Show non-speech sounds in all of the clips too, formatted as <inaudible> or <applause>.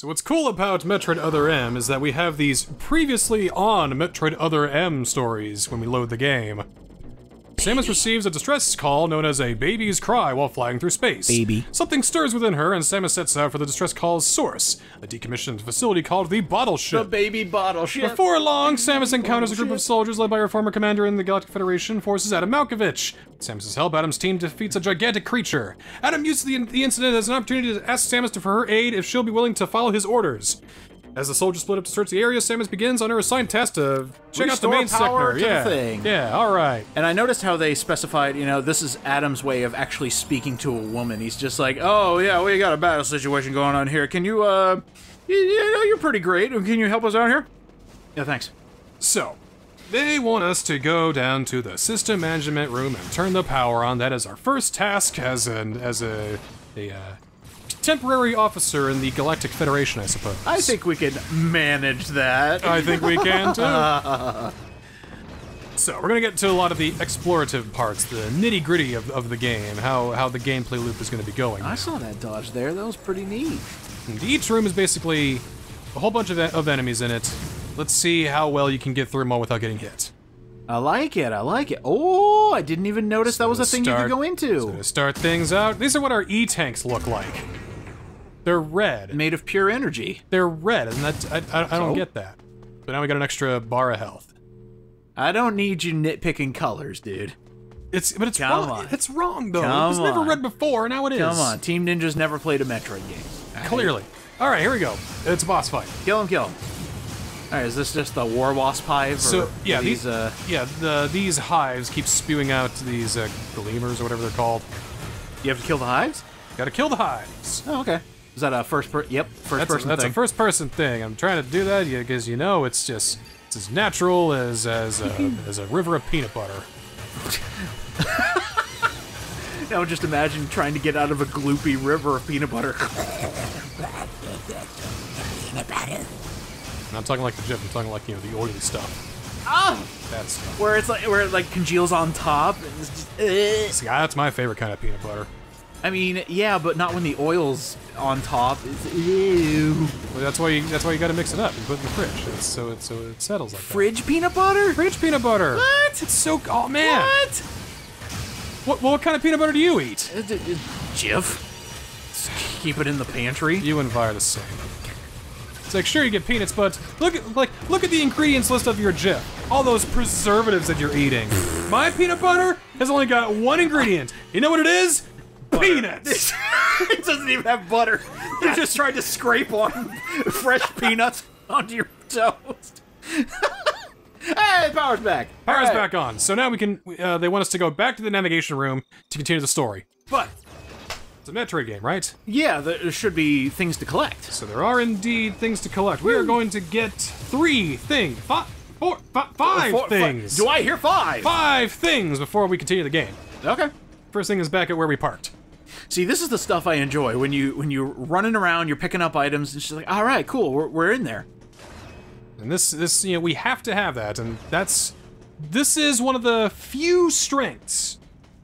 So what's cool about Metroid Other M is that we have these previously on Metroid Other M stories when we load the game. Samus receives a distress call known as a baby's cry while flying through space. Baby. Something stirs within her, and Samus sets out for the distress call's source, a decommissioned facility called the Bottle Ship. The baby bottle shit. Before long, Samus encounters a group of soldiers led by her former commander in the Galactic Federation forces, Adam Malkovich. With Samus's help, Adam's team defeats a gigantic creature. Adam uses the, the incident as an opportunity to ask Samus to, for her aid if she'll be willing to follow his orders. As the soldiers split up to search the area, Samus begins on her assigned task to check out the main power sector. to the yeah, thing. yeah, all right. And I noticed how they specified, you know, this is Adam's way of actually speaking to a woman. He's just like, oh, yeah, we got a battle situation going on here. Can you, uh, you, you know, you're pretty great. Can you help us out here? Yeah, thanks. So, they want us to go down to the system management room and turn the power on. That is our first task as an as a a uh, temporary officer in the Galactic Federation, I suppose. I think we can manage that. I think we can too. <laughs> so we're gonna get to a lot of the explorative parts, the nitty gritty of, of the game, how how the gameplay loop is gonna be going. I saw that dodge there. That was pretty neat. And each room is basically a whole bunch of, of enemies in it. Let's see how well you can get through them all without getting hit. I like it. I like it. Oh, I didn't even notice that was a thing you could go into. To start things out, these are what our E tanks look like. They're red. Made of pure energy. They're red, and that's I, I, I don't So? get that. But now we got an extra bar of health. I don't need you nitpicking colors, dude. It's but it's Come wrong. on. It's wrong though. Come it was never on. red before. Now it is. Come on, Team Ninja's never played a Metroid game. Clearly. All right, here we go. It's a boss fight. Kill him, kill him. All right, is this just the War Wasp hive? Or So yeah, these uh, yeah the these hives keep spewing out these uh, gleamers or whatever they're called. you have to kill the hives? Got to kill the hives. Oh, okay. Is that a first per? Yep, first That's, a, person that's thing. a first person thing. I'm trying to do that because you know it's just it's as natural as as a, <laughs> as a river of peanut butter. <laughs> Now just imagine trying to get out of a gloopy river of peanut butter. And I'm talking like the Jif. I'm talking like you know the oily stuff. Ah! That stuff. Where it's like where it like congeals on top. And it's just, eh. See, that's my favorite kind of peanut butter. I mean, yeah, but not when the oil's on top. It's, ew. Well, that's why you that's why you got to mix it up and put it in the fridge. It's, so it so it settles like that. Fridge peanut butter? Fridge peanut butter. What? It's so oh man. What? What what kind of peanut butter do you eat? Uh, Jif. Just keep it in the pantry. You and Vi are the same. It's like sure you get peanuts, but look at like look at the ingredients list of your Jif. All those preservatives that you're eating. <laughs> My peanut butter has only got one ingredient. You know what it is? Peanuts. <laughs> it doesn't even have butter. <laughs> You just tried to scrape on fresh peanuts onto your toast. hey, power's back. Power's right. back on. So now we can. Uh, they want us to go back to the navigation room to continue the story. But it's a Metroid game, right? Yeah, there should be things to collect. So there are indeed things to collect. We are hmm. going to get three things, five, four, fi- five things, Do I hear five? five things before we continue the game. Okay. First thing is back at where we parked. See, this is the stuff I enjoy when you when you're running around, you're picking up items. and she's like, all right, cool, we're, we're in there. And this, this, you know, we have to have that, and that's, this is one of the few strengths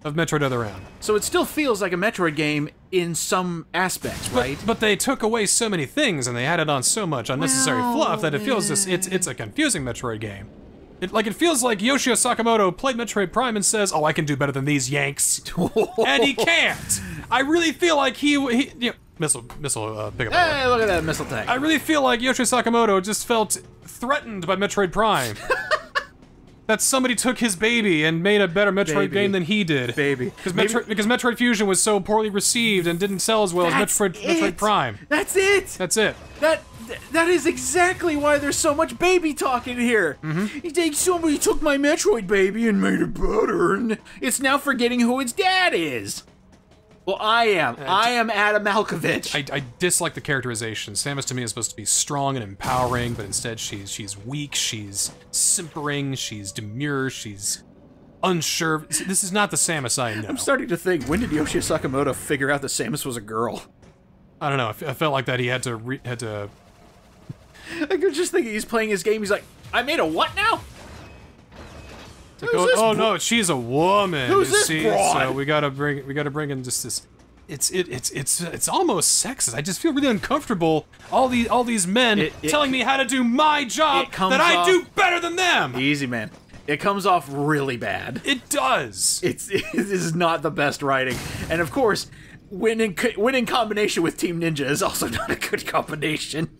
of Metroid Other M. So it still feels like a Metroid game in some aspects, But, right? but they took away so many things, and they added on so much unnecessary Well, fluff that it feels just, it's, it's a confusing Metroid game. It, like, it feels like Yoshio Sakamoto played Metroid Prime and says, oh, I can do better than these Yanks. <laughs> and he can't. I really feel like he, he you know, missile, missile, uh, pick up. Hey, look at that missile tank. I really feel like Yoshio Sakamoto just felt threatened by Metroid Prime. <laughs> that somebody took his baby and made a better Metroid Baby. game than he did. Baby. Because Metroid, because Metroid Fusion was so poorly received and didn't sell as well as Metroid, it. Metroid Prime. That's it. That's it. That that is exactly why there's so much baby talk in here. Mm-hmm. Somebody took my Metroid baby and made it better, and it's now forgetting who its dad is. Well, I am. I am Adam Malkovich. I, I dislike the characterization. Samus to me is supposed to be strong and empowering, but instead she's she's weak, she's simpering, she's demure, she's unsure. This is not the Samus I know. I'm starting to think, when did Yoshio Sakamoto figure out that Samus was a girl? I don't know. I, f- I felt like that he had to re- had to <laughs> I could just think he's playing his game. He's like, I made a what now? To go, oh no, she's a woman. Who's you this see? broad? So we gotta bring we gotta bring in just this it's it, it's it's it's almost sexist. I just feel really uncomfortable. All these all these men It- it- telling me how to do my job it that I off- do better than them. Easy, man. It comes off really bad. It does. It's <laughs> it is not the best writing, and of course, when in when in combination with Team Ninja is also <laughs> not a good combination.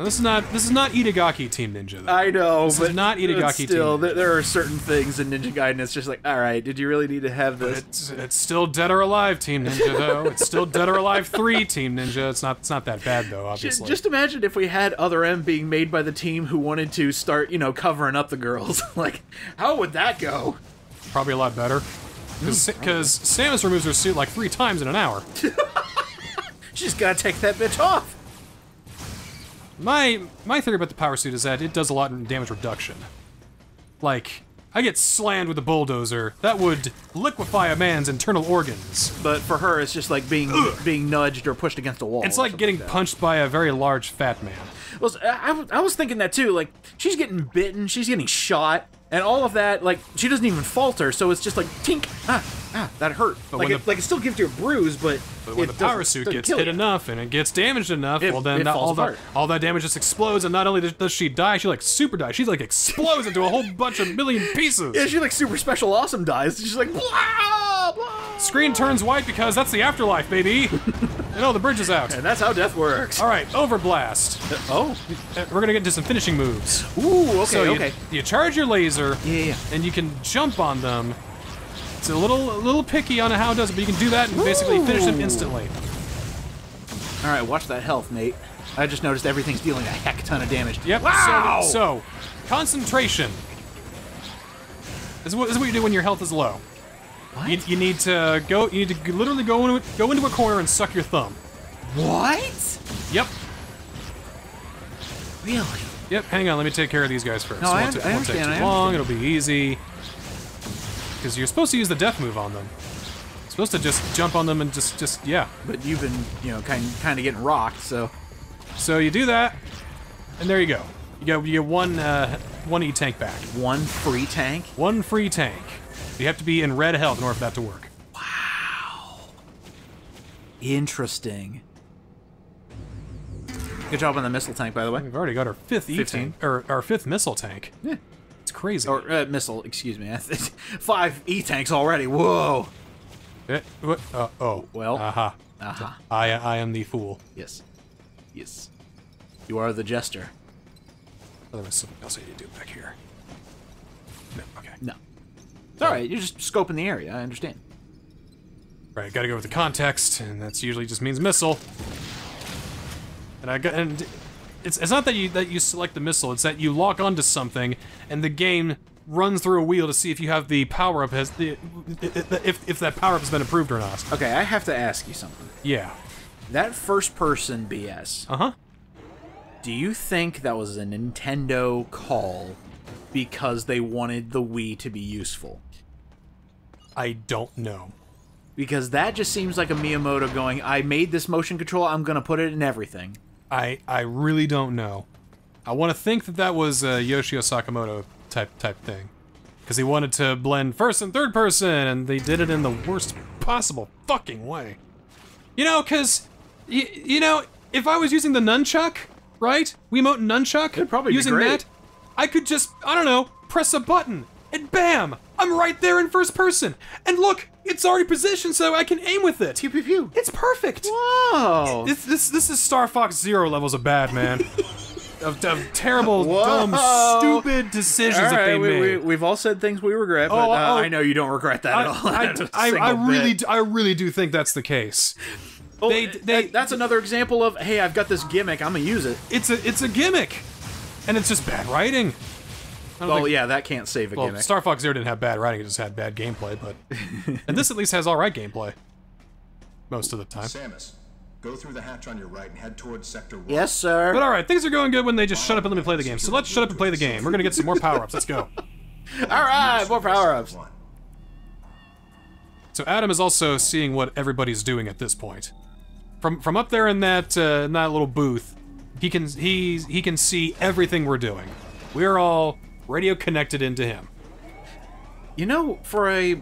Now, this is not this is not Itagaki Team Ninja. Though. I know, This is but not Itagaki still, Team there, there are certain things in Ninja Gaiden that's just like, all right, did you really need to have this? It's it's still Dead or Alive Team Ninja though. It's still Dead or Alive Three Team Ninja. It's not it's not that bad though. Obviously. Just imagine if we had Other M being made by the team who wanted to start, you know, covering up the girls. <laughs> like, how would that go? probably a lot better. Hmm, because Samus removes her suit like three times in an hour. <laughs> She's gotta take that bitch off. My my theory about the power suit is that it does a lot in damage reduction. Like, I get slammed with a bulldozer, that would liquefy a man's internal organs. But for her, it's just like being being nudged or pushed against a wall. It's like getting that. punched by a very large fat man. Well, I, I- I was thinking that too. Like, she's getting bitten, she's getting shot, and all of that. Like, she doesn't even falter, so it's just like tink, ah, ah, that hurt. like, when it, the- like it still gives you a bruise, but, But when it the power suit gets hit you. enough and it gets damaged enough, It- well then it not- falls all, that, all that damage just explodes, and not only does- does she die, she like super dies. She like explodes into a whole <laughs> bunch of million pieces. Yeah, she like super special awesome dies. She's like blah blah. Screen turns white because that's the afterlife, baby. <laughs> and oh, the bridge is out. And that's how death works. All right, overblast. Oh, Uh, We're gonna get into some finishing moves. ooh, okay, so you, okay. you charge your laser, Yeah, yeah, yeah. and you can jump on them. It's a little a little picky on how it does it, but you can do that and basically finish them instantly. All right, watch that health, mate. I just noticed everything's dealing a heck ton of damage. Yep. Wow. So, so concentration. This is, what, this is what you do when your health is low. what? You, you need to go. You need to literally go into go into a corner and suck your thumb. what? Yep. Really? Yep. Hang on. Let me take care of these guys first. No, It I won't, I won't take too long. It'll be easy. Because you're supposed to use the death move on them. supposed to just jump on them and just just yeah. But you've been, you know, kind kind of getting rocked, so. So you do that, and there you go. You get you get one uh, one e tank back. One free tank. One free tank. You have to be in red health in order for that to work. Wow. Interesting. Good job on the missile tank, by the way. We've already got our fifth E tank, or our fifth missile tank. Yeah. It's crazy. Or uh, missile, excuse me. <laughs> Five E tanks already. Whoa. Eh, what? Uh, oh. Well. Aha. Aha. I I am the fool. Yes. Yes. You are the jester. Oh, there was something else I need to do back here. No. Okay. No. It's all right. You're just scoping the area. I understand. Right. Got to go with the context, and that's usually just means missile. And I got and it's it's not that you that you select the missile. It's that you lock onto something, and the game runs through a wheel to see if you have the power up has the if if that power up has been approved or not. Okay, I have to ask you something. Yeah. That first person BS, Uh huh. do you think that was a Nintendo call because they wanted the Wii to be useful? I don't know. Because that just seems like a Miyamoto going, I made this motion control, I'm gonna put it in everything. I I really don't know. I want to think that that was a Yoshio Sakamoto type type thing, because he wanted to blend first and third person, and they did it in the worst possible fucking way. You know, because y- you know, if I was using the nunchuck, right, Wiimote nunchuck, It'd probably using that, I could just I don't know, press a button, and bam, I'm right there in first person, and look, it's already positioned so I can aim with it. Pew pew pew. It's perfect. Whoa! This this this is Star Fox Zero levels of bad, man. <laughs> of, of terrible, dumb, stupid decisions All that they we, made. we, we've all said things we regret, but Oh, uh, oh. I know you don't regret that I, at all. <laughs> I, I, I really, do, I really do think that's the case. They- they- that's another example of hey, I've got this gimmick, I'm gonna use it. It's a it's a gimmick, and it's just bad writing. I don't Well, think- yeah, that can't save a Well, gimmick. Star Fox Zero didn't have bad writing; it just had bad gameplay. But <laughs> and this at least has all right gameplay most of the time. Samus, go through the hatch on your right and head towards Sector 1. yes, sir. But all right, things are going good when they just shut up and let me play the game. So let's shut up and play the game. We're gonna get some more power ups. Let's go. <laughs> all right, more power ups. So Adam is also seeing what everybody's doing at this point. From from up there in that uh, in that little booth, he can he he can see everything we're doing. We're all radio connected into him. You know, for a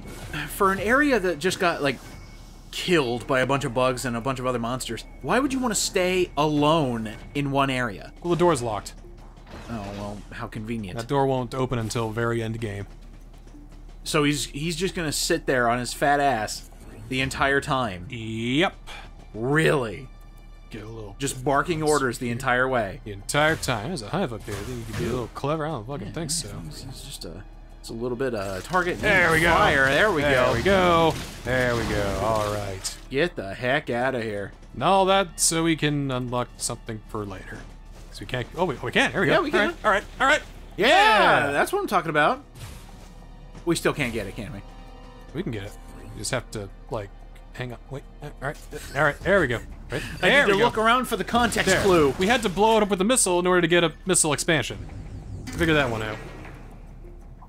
for an area that just got like killed by a bunch of bugs and a bunch of other monsters. Why would you want to stay alone in one area? Well, the door's locked. Oh well, how convenient. That door won't open until very end game. So he's he's just gonna sit there on his fat ass the entire time. Yep. Really? Get a little Just barking orders the entire way. the entire time. There's a hive up here. I think you could be a little clever. I don't fucking think so. It's just a it's a little bit uh target. There we go. Fire. There we There go. There we go. There we go. All right. Get the heck out of here. And all that so we can unlock something for later. Because we can't. Oh, we, we can. Here we Yeah, go. Yeah, we can. right. All right. All right. Yeah, that's what I'm talking about. We still can't get it, can we? We can get it. Just have to like hang on. Wait. All right. All right. There we go. Right. I There need to go. look around for the context There. clue. We had to blow it up with a missile in order to get a missile expansion. Figure that one out.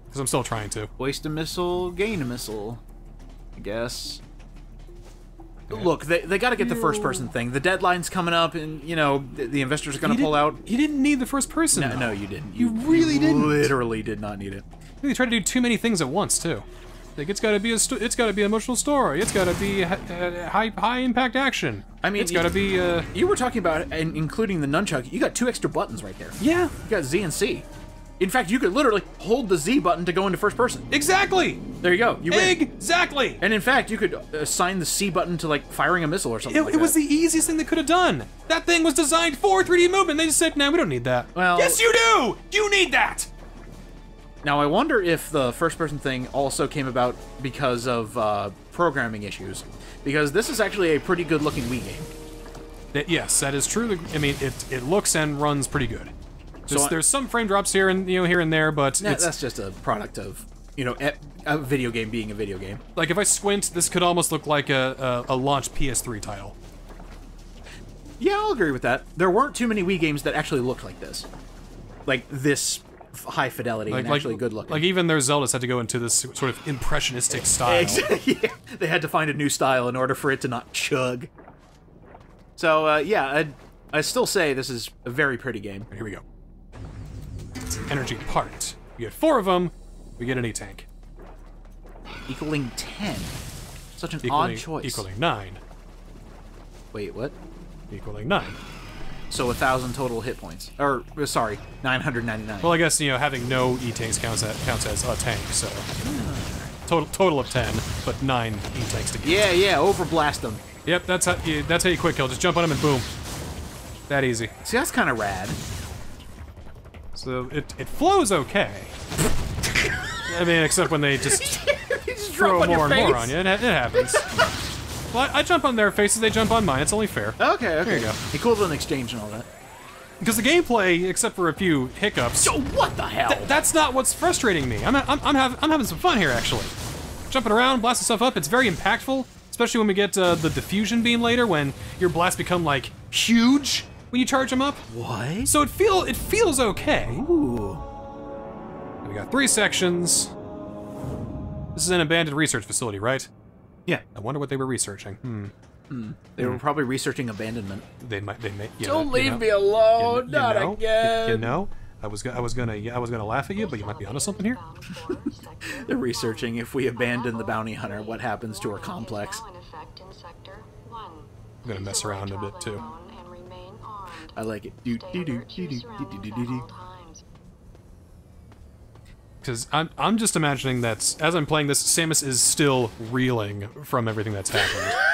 Because I'm still trying to. Waste a missile, gain a missile. I guess. Look, they, they got to get the first person thing. The deadline's coming up, and you know the, the investors are going You to pull out. didn't- You didn't need the first person. No, no, you didn't. You really didn't. Literally did not need it. They tried to do too many things at once too. Like it's got to be a sto- it's got to be an emotional story. It's got to be uh, high high impact action. I mean, it's got to be uh You were talking about, and including the nunchuck. You got two extra buttons right there. yeah You got Z and C. In fact, you could literally hold the Z button to go into first person. exactly There you go. You win. exactly. And in fact, you could assign the C button to like firing a missile or something. It, like it was the easiest thing they could have done. That thing was designed for 3D movement. They just said, "Nah, we don't need that." Well- yes, you do. You need that. Now I wonder if the first-person thing also came about because of uh, programming issues, because this is actually a pretty good-looking Wii game. That- yes, that is true. I mean, it it looks and runs pretty good. There's, I- there's some frame drops here and you know here and there, but Nah, that's just a product of you know e- a video game being a video game. like if I squint, this could almost look like a a, a launch PS3 title. Yeah, I'll agree with that. There weren't too many Wii games that actually looked like this, like this high fidelity Like and like actually good looking. Like even their Zeldas had to go into this sort of impressionistic style. <laughs> yeah, they had to find a new style in order for it to not chug. So uh, yeah, I'd, I still say this is a very pretty game. Here we go. Energy part. We get four of them. We get an E tank. Equaling ten. Such an Equaling, odd choice. Equaling nine. Wait, what? Equaling nine. So a thousand total hit points, or uh, sorry, nine hundred ninety-nine. Well, I guess you know having no E tanks counts as, counts as a tank. So total total of ten, but nine E tanks to get. yeah, yeah, overblast them. Yep, that's how you, that's how you quick kill. Just jump on them and boom. That easy. See, that's kind of rad. So it it flows okay. I mean, except when they just <laughs> just throw more and more on you. It, it happens. <laughs> well, I, I jump on their faces, they jump on mine. It's only fair. Okay, okay. There you go. He called it an exchange and all that. Because the gameplay, except for a few hiccups, So what the hell? that's not what's frustrating me. I'm, I'm, I'm, hav- I'm having some fun here, actually. Jumping around, blasting stuff up, it's very impactful, especially when we get uh, the diffusion beam later, when your blasts become, like, huge when you charge them up. what? So it feel it feels okay. Ooh. We got three sections. This is an abandoned research facility, right? Yeah, I wonder what they were researching. Hmm. Mm. They mm. were probably researching abandonment. They might. They may. Don't know, leave you know, me alone. You, not know, again. You, know, I was. I was gonna. I was gonna laugh at you, but you might be onto something here. <laughs> They're researching if we abandon the bounty hunter, what happens to our complex. I'm gonna mess around a bit too. I like it. Do do do do do do do do. Because I'm I'm just imagining that as I'm playing this, Samus is still reeling from everything that's happened. <laughs>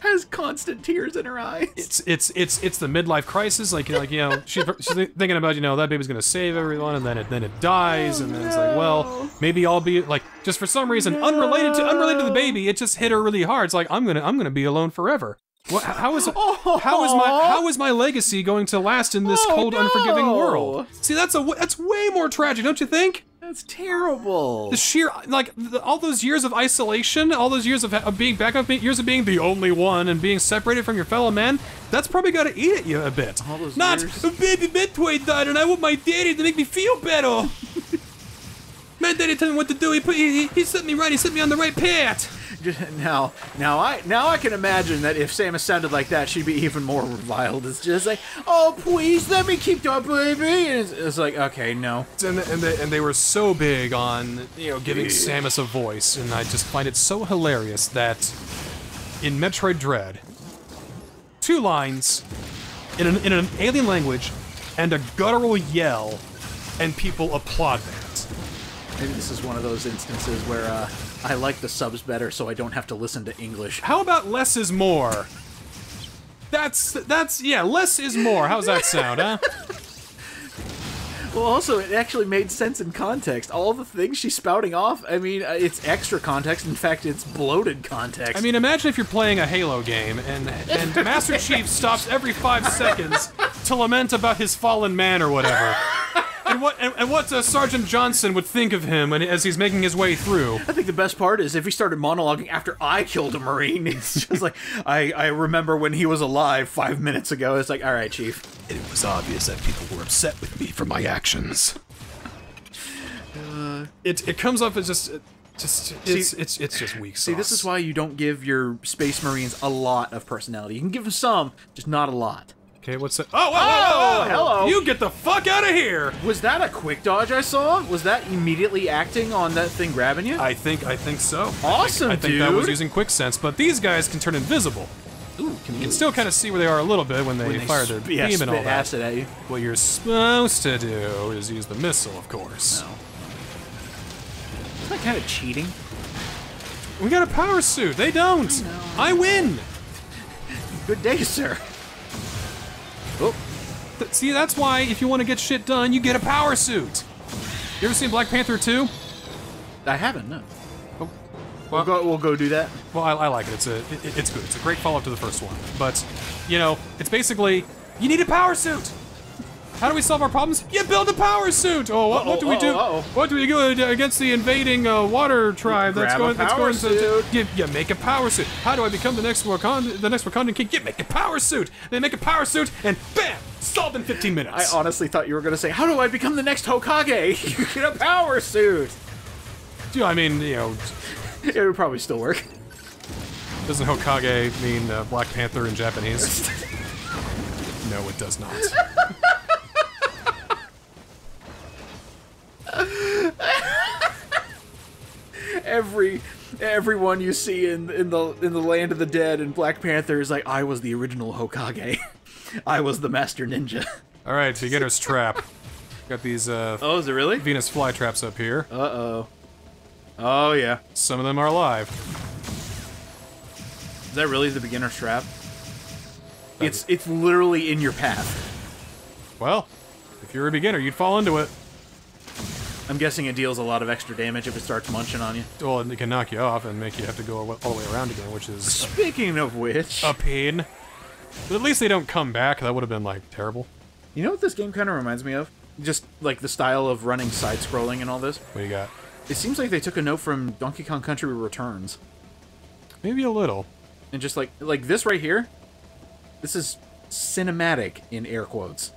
Has constant tears in her eyes. it's it's it's it's the midlife crisis. Like like you know she, she's thinking about you know that baby's gonna save everyone, and then it then it dies, and then it's like well oh, maybe I'll be like just for some reason unrelated to unrelated to the baby, it just hit her really hard. It's like I'm gonna I'm gonna be alone forever. What, how is <laughs> how is my how is my legacy going to last in this Oh, cold, unforgiving world? See, that's a that's way more tragic, don't you think? That's terrible. The sheer like the, all those years of isolation, all those years of, of being back up, years of being the only one and being separated from your fellow man. That's probably got to eat at you a bit. All those Not years. "Oh, baby Betway died, and I want my daddy to make me feel better. <laughs> my daddy told me what to do. He put he, he, he set me right. He set me on the right path. <laughs> Now, now I now I can imagine that if Samus sounded like that, she'd be even more reviled. It's just like, oh please, let me keep that baby. And it's, it's like, okay, no. and, and, they, and they were so big on you know giving Samus a voice, and I just find it so hilarious that in Metroid Dread, two lines in an, in an alien language and a guttural yell, and people applaud that. Maybe this is one of those instances where uh, I like the subs better, so I don't have to listen to English. How about less is more? That's that's yeah, less is more. How's that sound, huh? <laughs> Well, also, it actually made sense in context. All the things she's spouting off, I mean, uh, it's extra context. In fact, it's bloated context. I mean, imagine if you're playing a Halo game and and Master Chief stops every five seconds to lament about his fallen man or whatever. <laughs> And what and, and what uh, Sergeant Johnson would think of him when, as he's making his way through. I think the best part is if he started monologuing after I killed a Marine. <laughs> It's just like, I, I remember when he was alive five minutes ago. It's like, all right, Chief. It was obvious that people were upset with me for my actions. it it comes off as just just it's it's it's just weak. See, this is why you don't give your Space Marines a lot of personality. You can give them some, just not a lot. Okay, what's that? Oh, whoa, whoa, whoa, whoa! Oh, hello. You get the fuck out of here! Was that a quick dodge I saw? Was that immediately acting on that thing grabbing you? I think I think so. Awesome, I think, I think that was using quick sense, but these guys can turn invisible. Ooh, You can still kind of see where they are a little bit when they, when they fire their yeah, beam and all that. acid at you. What you're supposed to do is use the missile, of course. No. Isn't that kind of cheating? We got a power suit. They don't. I win. <laughs> Good day, sir. Oh, Th- See, that's why if you want to get shit done, you get a power suit. You ever seen Black Panther 2? I haven't. No. Oh, well, We'll go. We'll go do that. Well, I, I like it. It's a, it, it's good. It's a great follow-up to the first one. But, you know, it's basically you need a power suit. How do we solve our problems? You build a power suit. Oh, what, what do we do? Uh-oh. What do we do against the invading uh, water tribe that's Grab going? that's going to, to suit. you, you make a power suit. How do I become the next Wakanda, the next Wakandan king? You make a power suit. They make a power suit, and bam, solved in 15 minutes. I honestly thought you were going to say, "How do I become the next Hokage?" <laughs> you get a power suit. Do I mean, you know, It would probably still work. doesn't Hokage mean uh, Black Panther in Japanese? <laughs> no, it does not. <laughs> <laughs> Every everyone you see in in the in the land of the dead and Black Panther is like, "I was the original Hokage. <laughs> I was the master ninja." All right, beginner's trap. Got these uh, Oh, is it really? Venus flytraps up here. Uh oh. Oh yeah. Some of them are alive. Is that really the beginner's trap? It's it's literally in your path. Well, if you're a beginner, you'd fall into it. I'm guessing it deals a lot of extra damage if it starts munching on you. Well, it can knock you off and make you have to go all the way around again, which is Speaking of which, a pain. But at least they don't come back. That would have been like terrible. you know what this game kind of reminds me of? Just like the style of running side scrolling and all this. What do you got? It seems like they took a note from Donkey Kong Country Returns. Maybe a little. And just like like this right here, this is cinematic in air quotes.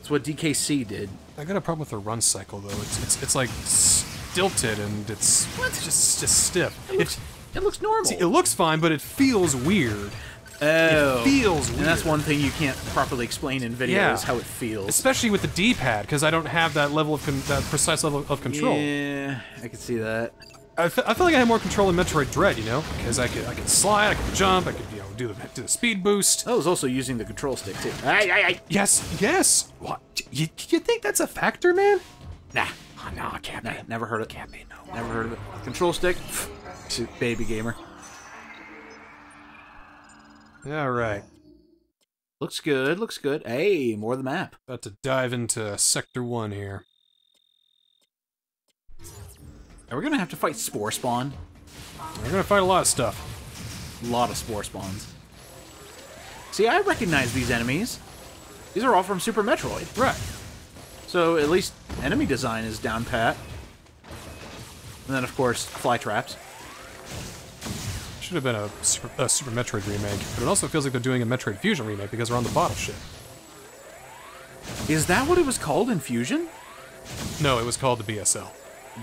It's what DKC did. I got a problem with the run cycle though. It's it's, it's like stilted and it's it's just just stiff. It, It looks normal. it looks fine, but it feels weird. oh. feels And that's one thing you can't properly explain in videos Yeah. how it feels. Especially with the D-pad, because I don't have that level of con- that precise level of control. Yeah, I can see that. I, I feel like I had more control in Metroid Dread, you know, because I could I could slide, I could jump, I could you know do the do the speed boost. I was also using the control stick too. Aye, aye, aye. Yes, yes. What? You, you think that's a factor, man? Nah, Oh, no, it can't nah, be. never heard of it. Can't be. No. Never heard of it. Control stick, baby gamer. All right. Looks good. Looks good. Hey, more of the map. About to dive into Sector One here. Are we gonna have to fight Spore Spawn? We're gonna fight a lot of stuff. A lot of Spore Spawns. See, I recognize these enemies. These are all from Super Metroid. Right. So at least enemy design is down pat. And then, of course, fly traps. Should have been a Super, a Super Metroid remake, but it also feels like they're doing a Metroid Fusion remake because they're on the bottle ship. Is that what it was called in Fusion? No, it was called the BSL.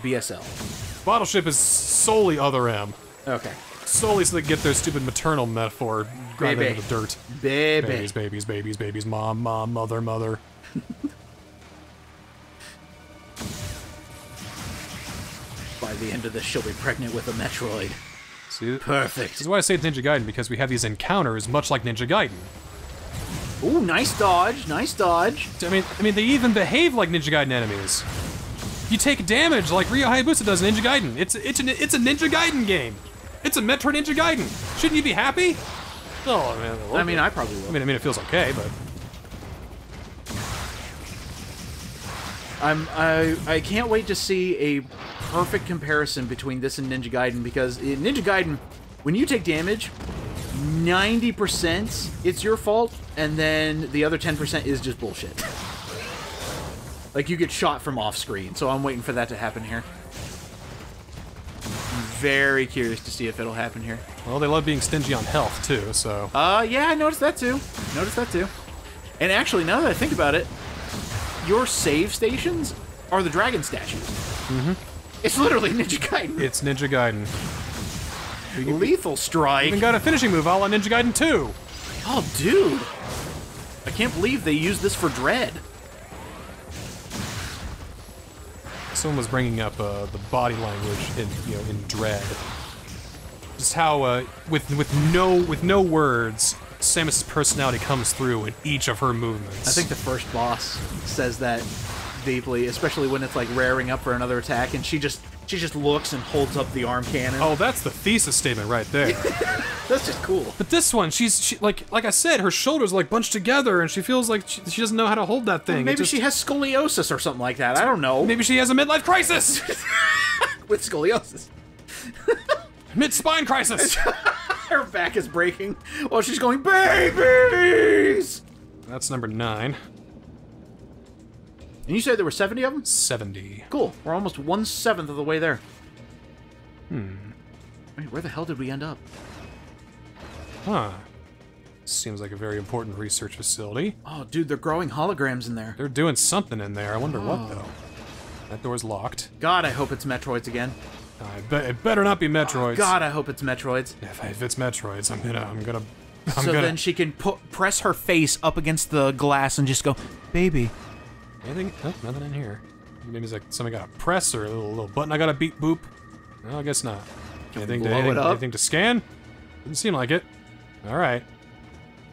BSL. Bottle ship is solely Other M. Okay. Solely so they get their stupid maternal metaphor grounded Baby. into the dirt. Baby. Babies, babies, babies, babies, mom, mom, mother, mother. <laughs> By the end of this, she'll be pregnant with a Metroid. See, this Perfect. is why I say it's Ninja Gaiden because we have these encounters much like Ninja Gaiden. Ooh, nice dodge. Nice dodge. I mean, I mean, they even behave like Ninja Gaiden enemies. You take damage like Ryu Hayabusa does in Ninja Gaiden. It's it's an, it's a Ninja Gaiden game. It's a Metroid Ninja Gaiden. Shouldn't you be happy? Oh man. I mean, I probably I will. mean, I mean, it feels okay, but I'm I I can't wait to see a perfect comparison between this and Ninja Gaiden because in Ninja Gaiden, when you take damage, 90% it's your fault, and then the other 10% is just bullshit. <laughs> like you get shot from off screen, so I'm waiting for that to happen here. Very curious to see if it'll happen here. well, they love being stingy on health too. So Uh, yeah, I noticed that too. Noticed that too. And actually, now that I think about it, your save stations are the dragon statues. Mm-hmm. It's literally Ninja Gaiden. it's Ninja Gaiden. <laughs> Lethal Strike. Even got a finishing move all on Ninja Gaiden 2. Oh, dude. I can't believe they used this for Dread. Someone was bringing up uh, the body language in you know in Dread. Just how uh, with with no with no words, Samus's personality comes through in each of her movements. I think the first boss says that deeply, especially when it's like raring up for another attack, and she just she just looks and holds up the arm cannon. Oh, that's the thesis statement right there. <laughs> that's just cool. but this one, she's she, like like I said, her shoulders are like bunched together, and she feels like she, she doesn't know how to hold that thing. It Maybe just- she has scoliosis or something like that. I don't know. maybe she has a midlife crisis, <laughs> with scoliosis. mid spine crisis. <laughs> Her back is breaking while she's going, babies! That's number nine. And you said there were 70 of them? Seventy. Cool. We're almost one seventh of the way there. Hmm. Wait, where the hell did we end up? Huh. Seems like a very important research facility. Oh, dude, they're growing holograms in there. They're doing something in there. I wonder what though. That door's locked. God, I hope it's Metroids again. I bet it better not be Metroids. God, I hope it's Metroids. If, if it's Metroids, I'm gonna, I'm gonna, I'm so gonna. then she can put press her face up against the glass and just go, baby. Anything? Nope, nothing in here. Maybe it's like something got a press or a little, little button I gotta beat boop. No, I guess not. Anything to anything, anything to scan? Didn't seem like it. All right.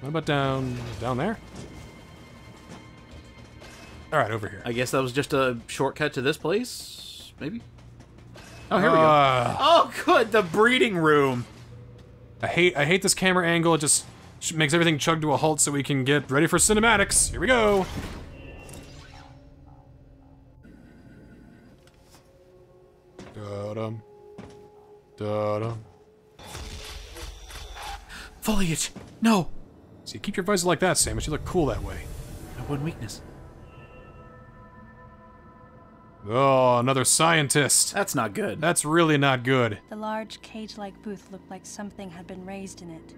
What about down down there? All right, over here. I guess that was just a shortcut to this place, maybe? Oh, here we go. Uh, Oh, good, the breeding room. I hate I hate this camera angle. It just makes everything chug to a halt so we can get ready for cinematics. Here we go. Da-dum. Da-dum. Foliage. No. See, keep your visor like that, Samus. You look cool that way. My one weakness. Oh, another scientist. That's not good. That's really not good. The large cage like booth looked like something had been raised in it.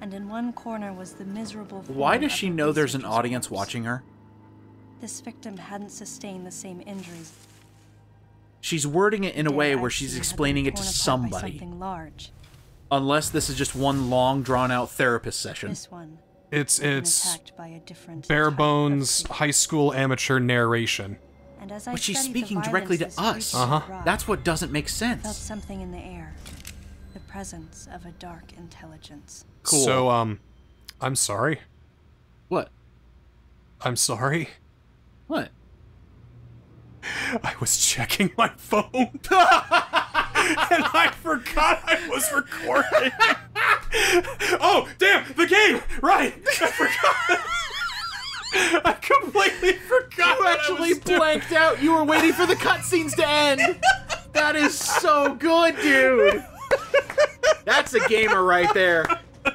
And in one corner was the miserable. Why does she know there's an audience watching her? This victim hadn't sustained the same injuries. She's wording it in a Dead way where she's she had been explaining it to torn apart by somebody. Something large. Unless this is just one long, drawn out therapist session. This one. It's had it's by a bare bones high school amateur narration. And as I But she's speaking directly to us. Uh-huh. That's what doesn't make I felt something in the air. The presence of a dark intelligence. Cool. So um, I'm sorry. What? I'm sorry. What? <laughs> I was checking my phone. <laughs> and I forgot I was recording. <laughs> oh, damn, the game! Right! I forgot. I completely forgot. You actually was doing. blanked out. You were waiting for the cutscenes to end. That is so good, dude. That's a gamer right there.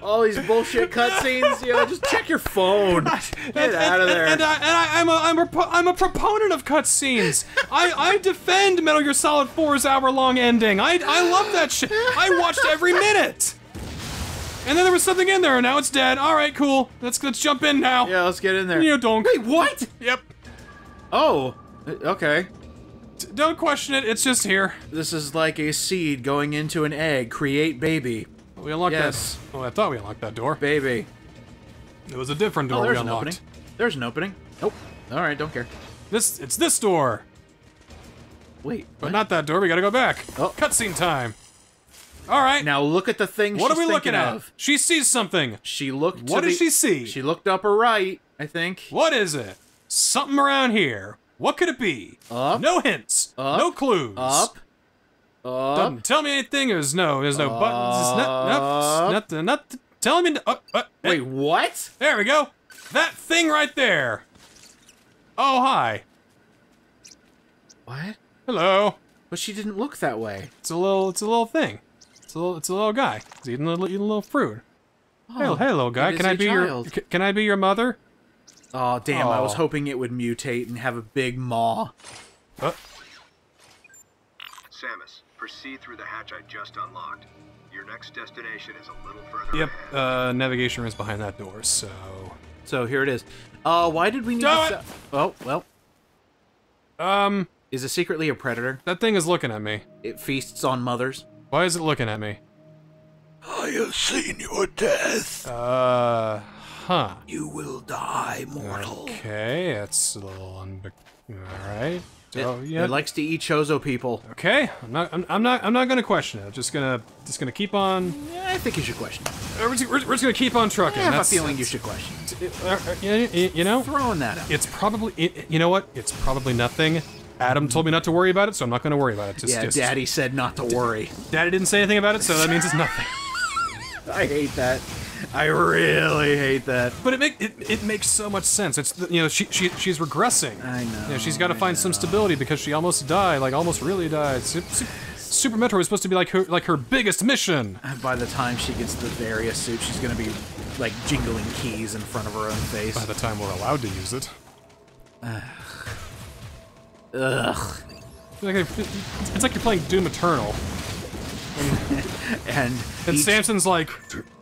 All these bullshit cutscenes, you know, just check your phone. <laughs> Get out of there. And, I, and I, I'm, a, I'm, a, I'm a proponent of cutscenes. I, I defend Metal Gear Solid 4's hour-long ending. I, I love that shit. I watched every minute. And then there was something in there, and now it's dead. All right, cool. Let's let's jump in now. yeah, let's get in there. You don't. Wait, what? Yep. Oh, okay. Don't question it. It's just here. This is like a seed going into an egg. Create baby. We unlocked Yes. that. Oh, I thought we unlocked that door. Baby. It was a different oh, door Oh, we there's an opening. There's an opening. Nope. All right, don't care. This, it's this door, Wait. but what? not that door. We gotta go back. Oh. Cutscene time. All right. Now look at the thing what are we looking at? of. She sees something. She looked. What does the- she see? She looked up her right, I think. What is it? Something around here. What could it be? Up. No hints. Up. No clues. Up. Up. Doesn't tell me anything. There's no. There's no buttons. It's not. Up. Nope. Nothing. Not telling me. Uh, uh, Wait, what? There we go. That thing right there. Oh hi. What? Hello. But she didn't look that way. It's a little. It's a little thing. It's a little. It's a little guy. He's eating a little, eating a little fruit. hey, Oh, hey, little guy. Can I be child. your? Can I be your mother? Oh, damn. I was hoping it would mutate and have a big maw. Uh, proceed through the hatch I just unlocked. Your next destination is a little further yep. ahead. Uh, navigation room is behind that door. So. So here it is. Uh, why did we need Do to... it! Oh, well. Um. Is it secretly a predator? That thing is looking at me. It feasts on mothers? Why is it looking at me? I have seen your death. Uh. Huh. You will die, mortal. Okay. That's a little unbe. All right. It, Oh yeah. it likes to eat Chozo people. Okay, I'm not. I'm, I'm not. I'm not gonna question it. I'm just gonna. Just gonna keep on. Yeah, I think you should question it. We're just, we're just gonna keep on trucking. I have a feeling you should question it. Uh, uh, you, know, Throwing that out. it's probably. It, you know what? It's probably nothing. Adam told me not to worry about it, so I'm not gonna worry about it. Just, yeah, just, Daddy said not to worry. Daddy didn't say anything about it, so that means it's nothing. <laughs> I hate that. I really hate that. But it make it, it makes so much sense. It's you know she she she's regressing. I know, You know, she's got to find some stability because she almost died, like almost really died. Su- Su- Super Metroid was supposed to be like her like her biggest mission. By the time she gets the Varia suit, she's gonna be like jingling keys in front of her own face. By the time we're allowed to use it. Ugh. Like, it's like you're playing Doom Eternal. <laughs> And, And each- Samson's like,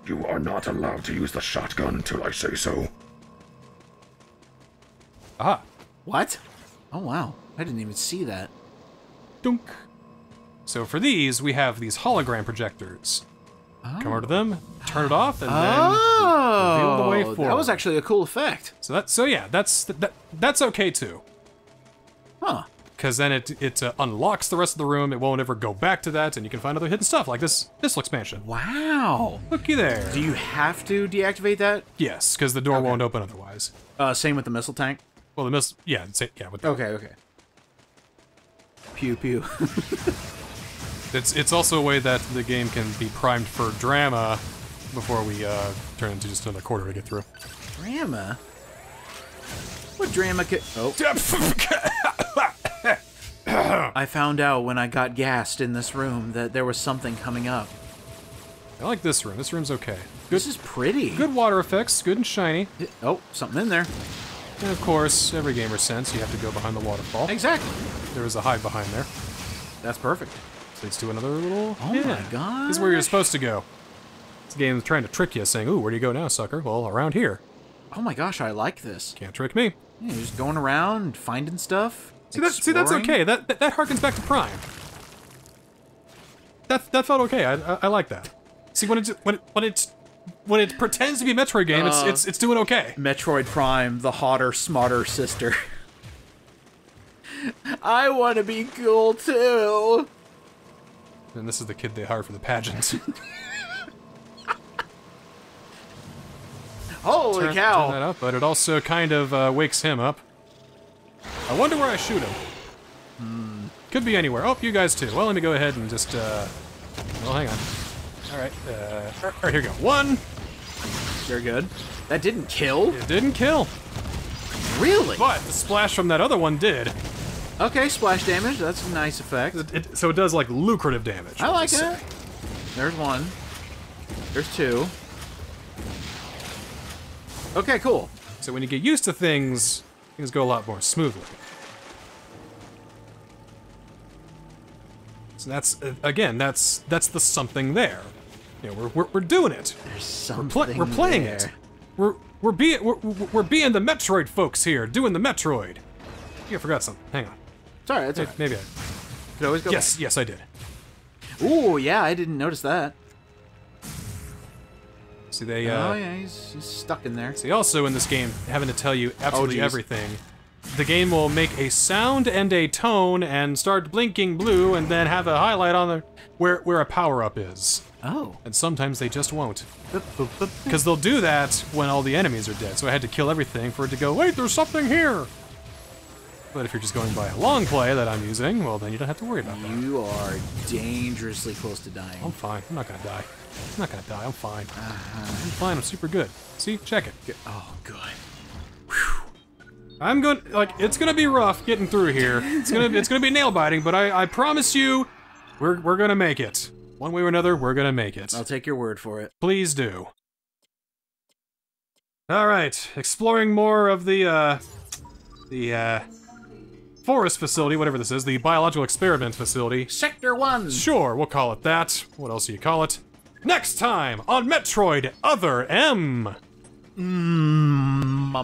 You are not allowed to use the shotgun until I say so. ah, What? Oh wow, I didn't even see that. dunk. So for these, we have these hologram projectors. Come over to them, turn it off, and then Oh, reveal the way forward. that was actually a cool effect. so that so yeah, that's that, that's okay too. Huh? Because then it it uh, unlocks the rest of the room. It won't ever go back to that, and you can find other hidden stuff like this this expansion. Wow. Looky there. Do you have to deactivate that? yes, because the door won't open otherwise. Uh, same with the missile tank. Well, the miss yeah it's, yeah with the, Okay, okay. Pew pew. <laughs> It's it's also a way that the game can be primed for drama before we uh, turn into just another quarter to get through. drama. What drama could? Oh, <laughs> <laughs> I found out when I got gassed in this room that there was something coming up. I like this room. This room's okay. Good, This is pretty. good water effects, good and shiny. Oh, something in there. And of course, every gamer sense you have to go behind the waterfall. Exactly. There is a hide behind there. That's perfect. Leads to another little. Oh yeah. my god. This is where you're supposed to go. This game is trying to trick you, saying, "Ooh, where do you go now, sucker?" Well, around here. Oh my gosh, I like this. Can't trick me. Yeah, you're just going around finding stuff. See that? See that's okay. That, that that harkens back to Prime. That that felt okay. I I, I like that. See when it's when it, when it's when it pretends to be a Metroid game, it's Uh. it's it's doing okay. Metroid Prime, the hotter, smarter sister. <laughs> I want to be cool too. And this is the kid they hired for the pageant. <laughs> Holy turn, turn that cow! up, but it also kind of uh, wakes him up. I wonder where I shoot him. Hmm. Could be anywhere. Oh, you guys too. Well, let me go ahead and just. Uh, well, hang on. All right. Uh, all right, here we go. One. Very good. That didn't kill. It didn't kill, Really? but the splash from that other one did. Okay, splash damage. That's a nice effect. It, it- so it does like lucrative damage. I like it. There's one. There's two. Okay, cool. So when you get used to things, things go a lot more smoothly. So that's uh, again, that's that's the something there. You know, we're we're, we're doing it. There's We're, something pl- we're playing there. it. We're we're being we're, we're we're being the Metroid folks here, doing the Metroid. You forgot something. Hang on. Sorry, that's right. Maybe I... Could always go Yes, yes, I did. back. Ooh, yeah, I didn't notice that. See, they, uh... oh, yeah, he's, he's stuck in there. See, also in this game, having to tell you absolutely geez. everything. The game will make a sound and a tone and start blinking blue and then have a highlight on the where where a power-up is. Oh. And sometimes they just won't. Because they'll do that when all the enemies are dead, so I had to kill everything for it to go, wait, there's something here! But if you're just going by a long play that I'm using, well, then you don't have to worry about that. You are dangerously close to dying. I'm fine. I'm not gonna die. I'm not gonna die. I'm fine. I'm fine. I'm super good. See? Check it. Oh, good. I'm gonna like it's gonna be rough getting through here. It's gonna it's gonna be nail biting, but I I promise you, we're we're gonna make it. One way or another, we're gonna make it. I'll take your word for it. Please do. All right, exploring more of the uh, the uh, forest facility, whatever this is, the biological experiment facility. Sector 1! Sure, we'll call it that. What else do you call it? Next time on Metroid Other M. Mm, ma-